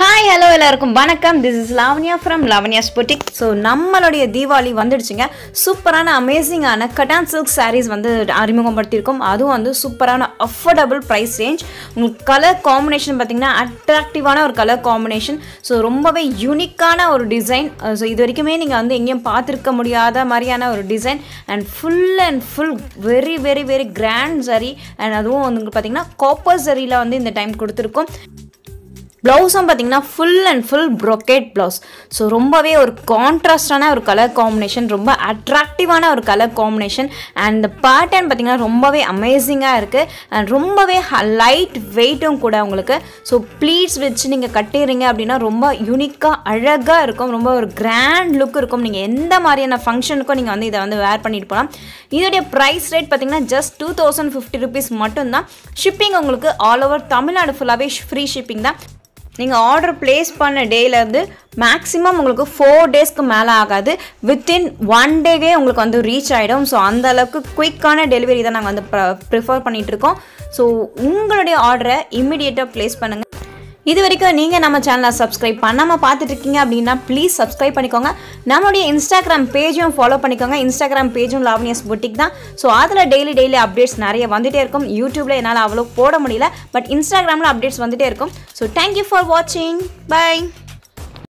Hi hello எல்லாருக்கும் வணக்கம். This is Lavanya from Lavanya boutique so நம்மளுடைய தீபாவளி வந்துடுச்சுங்க. சூப்பரான அமேசிங்கான கட்டான் சில்க் சாரீஸ் வந்து அறிமுகப்படுத்தியிருக்கோம். அதுவும் வந்து சூப்பரான அஃபோர்டபுள் ப்ரைஸ் ரேஞ்ச் உங்களுக்கு கலர் காம்பினேஷன் பார்த்தீங்கன்னா அட்ராக்டிவான ஒரு கலர் காம்பினேஷன் ஸோ ரொம்பவே யூனிக்கான ஒரு டிசைன் ஸோ uh, இது வரைக்குமே நீங்கள் வந்து எங்கேயும் பார்த்துருக்க முடியாத மாதிரியான ஒரு design and full and full very very very grand சரி அண்ட் அதுவும் வந்து பார்த்தீங்கன்னா காப்பர் சரியில் வந்து இந்த டைம் கொடுத்துருக்கோம். ப்ளவுஸும் பார்த்தீங்கன்னா full and full brocade blouse so ரொம்பவே ஒரு கான்ட்ராஸ்டான ஒரு கலர் காம்பினேஷன் ரொம்ப அட்ராக்டிவான ஒரு கலர் காம்பினேஷன் அண்ட் இந்த பேட்டர்ன் பார்த்தீங்கன்னா ரொம்பவே அமேசிங்காக இருக்குது அண்ட் ரொம்பவே லைட் வெயிட்டும் கூட உங்களுக்கு. ஸோ ப்ளீட்ஸ் வச்சு நீங்கள் கட்டிடுறீங்க அப்படின்னா ரொம்ப யூனிக்காக அழகாக இருக்கும். ரொம்ப ஒரு கிராண்ட் லுக் இருக்கும். நீங்கள் எந்த மாதிரியான ஃபங்க்ஷனுக்கும் நீங்கள் வந்து இதை வந்து வேர் பண்ணிட்டு போகலாம். இதோடைய ப்ரைஸ் ரேட் பார்த்தீங்கன்னா just two thousand fifty rupees மட்டும்தான். ஷிப்பிங் உங்களுக்கு ஆல் ஓவர் தமிழ்நாடு ஃபுல்லாகவே ஃப்ரீ ஷிப்பிங் தான். நீங்கள் ஆர்டர் ப்ளேஸ் பண்ண டேலேருந்து மேக்ஸிமம் உங்களுக்கு ஃபோர் டேஸ்க்கு மேலே ஆகாது. வித்தின் ஒன் டேவே உங்களுக்கு வந்து ரீச் ஆகிடும் ஸோ அந்த அளவுக்கு குயிக்கான டெலிவரி தான் நாங்கள் வந்து ப்ரிஃபர் பண்ணிகிட்ருக்கோம் ஸோ உங்களுடைய ஆர்டரை இம்மிடியேட்டாக ப்ளேஸ் பண்ணுங்கள் இது வரைக்கும் நீங்கள் நம்ம சேனலை சப்ஸ்கிரைப் பண்ணாமல் பார்த்துட்டு இருக்கீங்க அப்படின்னா ப்ளீஸ் சப்ஸ்கிரைப் பண்ணிக்கோங்க. நம்மளுடைய இன்ஸ்டாகிராம் பேஜும் ஃபாலோ பண்ணிக்கோங்க. இன்ஸ்டாகிராம் பேஜும் லாவணியஸ் புட்டிக் தான். ஸோ அதில் டெய்லி டெய்லி அப்டேட்ஸ் நிறைய வந்துகிட்டே இருக்கும். யூடியூப்பில் என்னால் அவ்வளோ போட முடியல. பட் இன்ஸ்டாகிராமில் அப்டேட்ஸ் வந்துகிட்டே இருக்கும். ஸோ தேங்க்யூ ஃபார் வாட்சிங் பை